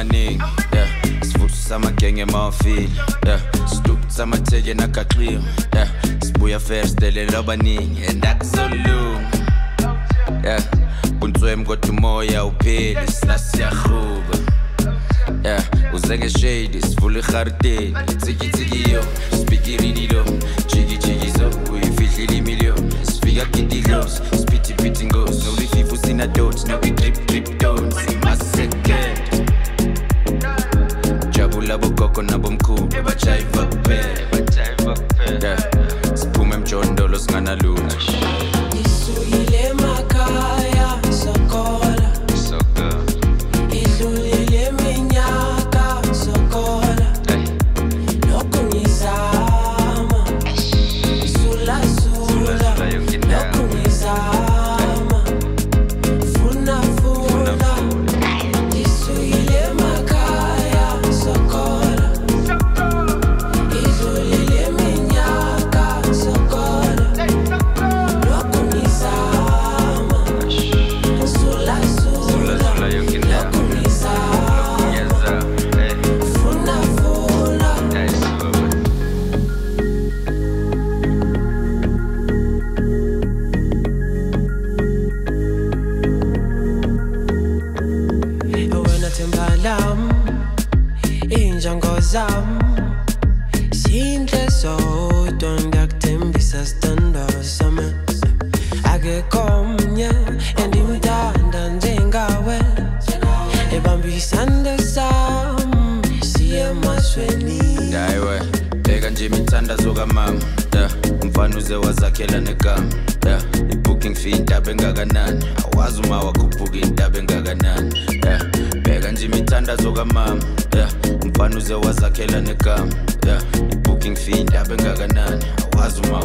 amaningi yeah. Sivuthisa amagenge emawafili yeah. Sidukisa amatheke nagaxiwe yeah. Sibuya festelela abaningi and akusolunga yeah. Buntswem kodwa umoya upheli sinasiyahuba yeah. Uze ngeshade sivula iharteni tsikitsikiyo spikirililo jikijikizo uyifihlile imiliyoni sifika gididlos spithi ngos nolififu sinadot nobi-drip drip dons niko nabo mkuu Hayiwe, bheka nje imithandazo kamama yeah. umfana uze wazakhela negama yeah. i-booking fee intaba engakanani awazi uma wakhuphuka intaba engakanani umthandazo kamama ya mfana uze wazakhela negama ya i-booking fee indaba engakanani awazi uma